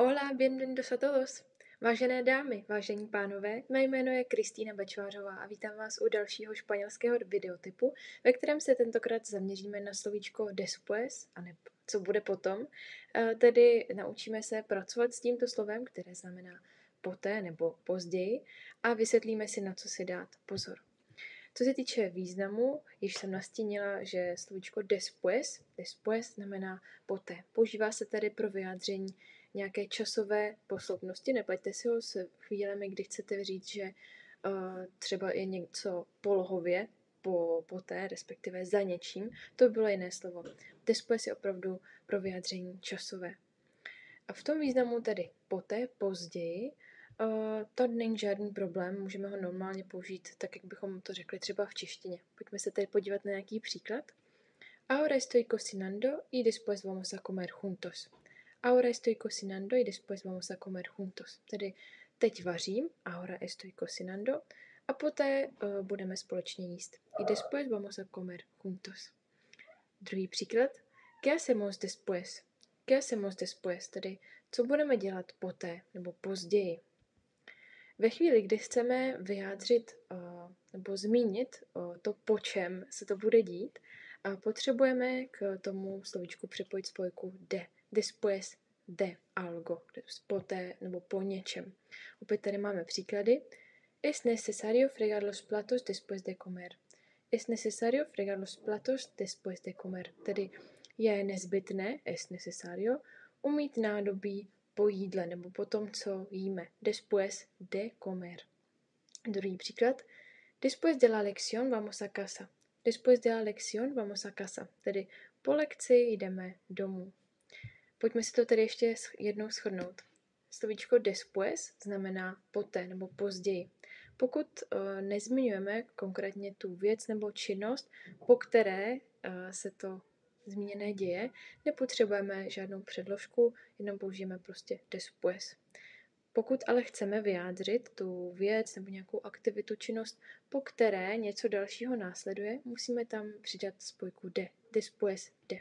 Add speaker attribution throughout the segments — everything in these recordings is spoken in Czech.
Speaker 1: Hola, bienvenidos a todos. Vážené dámy, vážení pánové, mé jméno je Kristýna Bečvářová a vítám vás u dalšího španělského videotypu, ve kterém se tentokrát zaměříme na slovíčko después, a ne co bude potom. Eh, tedy naučíme se pracovat s tímto slovem, které znamená poté nebo později a vysvětlíme si, na co si dát pozor. Co se týče významu, již jsem nastínila, že slovíčko después, después znamená poté. Používá se tedy pro vyjádření nějaké časové posloupnosti. Nepleťte si ho s chvílemi, kdy chcete říct, že uh, třeba je něco polohově po, poté, respektive za něčím. To bylo jiné slovo. Después je opravdu pro vyjádření časové. A v tom významu tedy poté, později, Uh, to není žádný problém, můžeme ho normálně použít tak, jak bychom to řekli třeba v češtině. Pojďme se tedy podívat na nějaký příklad. Ahora estoy cocinando y después vamos a comer juntos. Ahora estoy cocinando y después vamos a comer juntos. Tedy teď vařím, ahora estoy cocinando, a poté uh, budeme společně jíst. Y después vamos a comer juntos. Druhý příklad. ¿Qué hacemos después? ¿Qué hacemos después? Tedy co budeme dělat poté nebo později. Ve chvíli, kdy chceme vyjádřit uh, nebo zmínit uh, to, po čem se to bude dít, potřebujeme k tomu slovíčku připojit spojku de. Después de algo, poté nebo po něčem. Opět tady máme příklady. Es necesario fregar los platos después de comer. Es necesario fregar los platos después de comer. Tedy je nezbytné, es necesario, umít nádobí po jídle nebo po tom, co jíme. Después de comer. Druhý příklad. Después de la lección vamos a casa. Después de la lección vamos a casa. Tedy po lekci jdeme domů. Pojďme si to tedy ještě jednou shrnout. Slovíčko después znamená poté nebo později. Pokud uh, nezmiňujeme konkrétně tu věc nebo činnost, po které uh, se to zmíněné děje, nepotřebujeme žádnou předložku, jenom použijeme prostě después. Pokud ale chceme vyjádřit tu věc nebo nějakou aktivitu, činnost, po které něco dalšího následuje, musíme tam přidat spojku de, después de.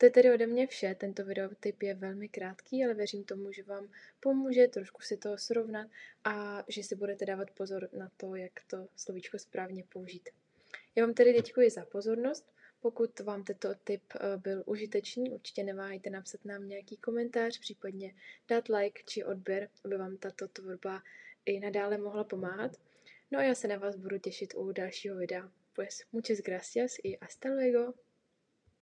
Speaker 1: To je tedy ode mě vše, tento videotyp je velmi krátký, ale věřím tomu, že vám pomůže trošku si to srovnat a že si budete dávat pozor na to, jak to slovíčko správně použít. Já vám tedy děkuji za pozornost, pokud vám tento tip eh, byl užitečný, určitě neváhejte napsat nám nějaký komentář, případně dát like či odběr, aby vám tato tvorba i nadále mohla pomáhat. No a já se na vás budu těšit u dalšího videa. Pues muchas gracias y hasta luego.